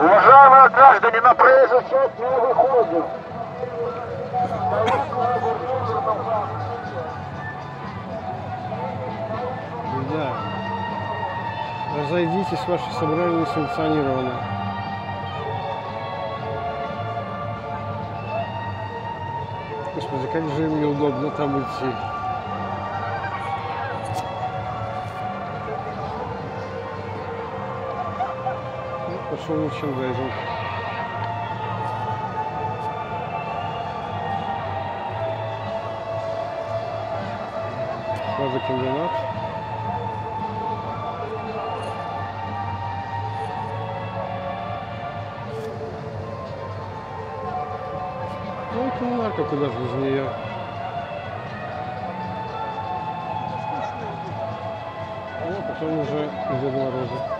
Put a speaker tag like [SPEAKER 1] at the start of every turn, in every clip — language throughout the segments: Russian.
[SPEAKER 1] Уважаемые граждане, на проезжую часть не выходим.
[SPEAKER 2] Да. Разойдитесь, ваше собрание несанкционировано. Господи, как же им неудобно там идти. Пошел мерчендайзинг. Хладокомбинат. Ну и коммунарка куда же без нее. Ну, потом уже Дед Мороза.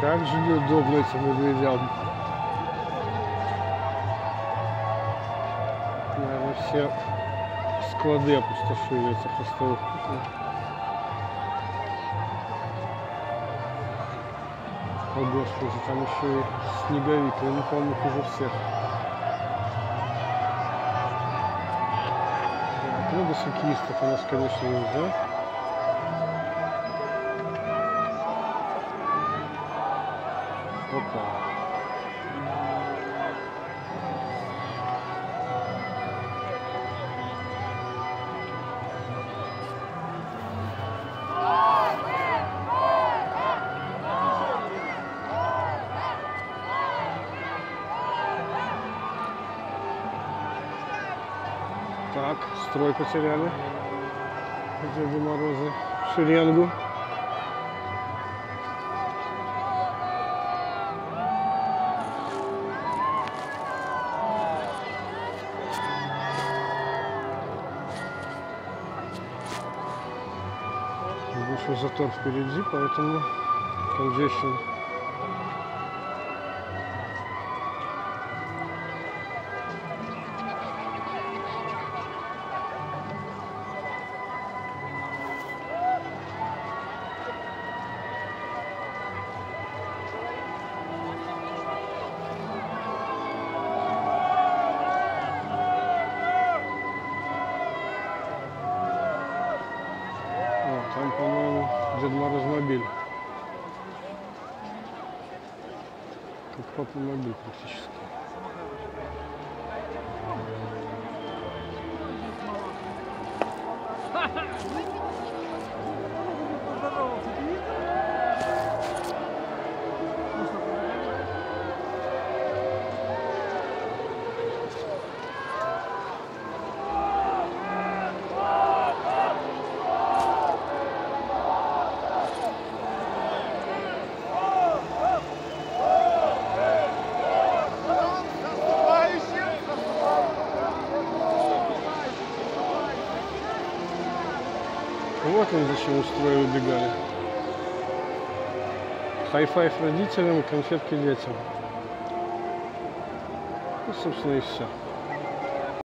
[SPEAKER 2] Как же неудобно этим медведям. Наверное, все склады опустошили этих хвостовых. О господи, там еще и снеговик, я не помню хуже всех. Так, ну, до сукистов у нас, конечно, нельзя. Опа. Так, строй потеряли. Деды Морозы. Шеренгу. Большой затор впереди, поэтому congestion. По-моему, Дед Мороз мобиль. Как папа мобиль практически. Вот они зачем строя убегали. High-five родителям конфетки детям. Ну, собственно, и все.